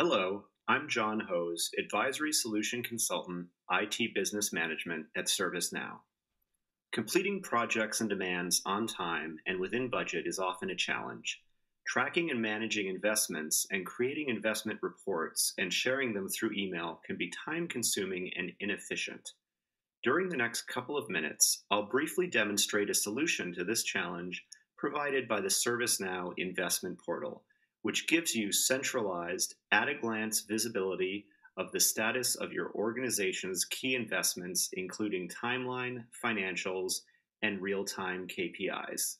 Hello, I'm John Hose, Advisory Solution Consultant, IT Business Management at ServiceNow. Completing projects and demands on time and within budget is often a challenge. Tracking and managing investments and creating investment reports and sharing them through email can be time consuming and inefficient. During the next couple of minutes, I'll briefly demonstrate a solution to this challenge provided by the ServiceNow Investment Portal which gives you centralized, at a glance visibility of the status of your organization's key investments, including timeline, financials, and real time KPIs.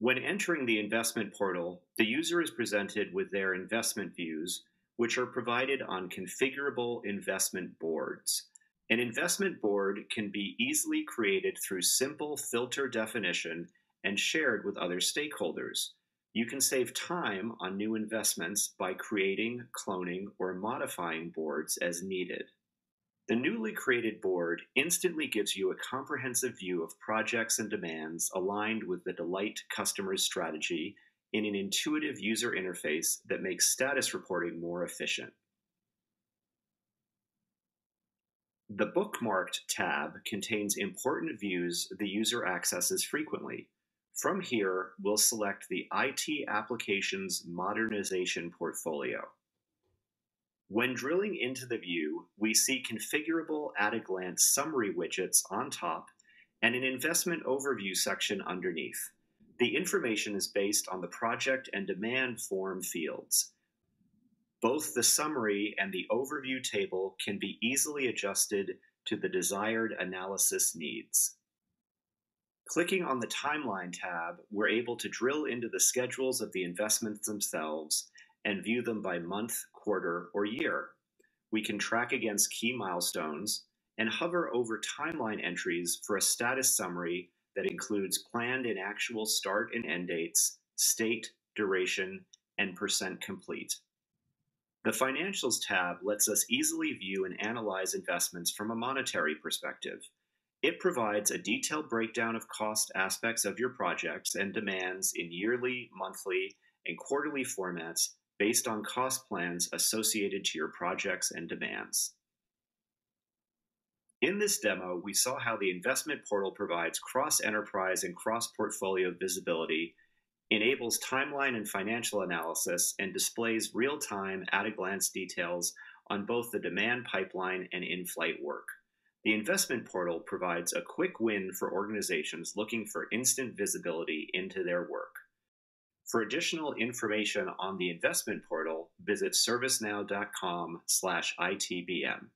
When entering the investment portal, the user is presented with their investment views, which are provided on configurable investment boards. An investment board can be easily created through simple filter definition and shared with other stakeholders. You can save time on new investments by creating, cloning, or modifying boards as needed. The newly created board instantly gives you a comprehensive view of projects and demands aligned with the Delight customer's strategy in an intuitive user interface that makes status reporting more efficient. The Bookmarked tab contains important views the user accesses frequently, from here, we'll select the IT Applications Modernization portfolio. When drilling into the view, we see configurable at-a-glance summary widgets on top and an investment overview section underneath. The information is based on the project and demand form fields. Both the summary and the overview table can be easily adjusted to the desired analysis needs. Clicking on the Timeline tab, we're able to drill into the schedules of the investments themselves and view them by month, quarter, or year. We can track against key milestones and hover over timeline entries for a status summary that includes planned and actual start and end dates, state, duration, and percent complete. The Financials tab lets us easily view and analyze investments from a monetary perspective. It provides a detailed breakdown of cost aspects of your projects and demands in yearly, monthly, and quarterly formats based on cost plans associated to your projects and demands. In this demo, we saw how the investment portal provides cross-enterprise and cross-portfolio visibility, enables timeline and financial analysis, and displays real-time at-a-glance details on both the demand pipeline and in-flight work. The investment portal provides a quick win for organizations looking for instant visibility into their work. For additional information on the investment portal, visit servicenow.com/itbm.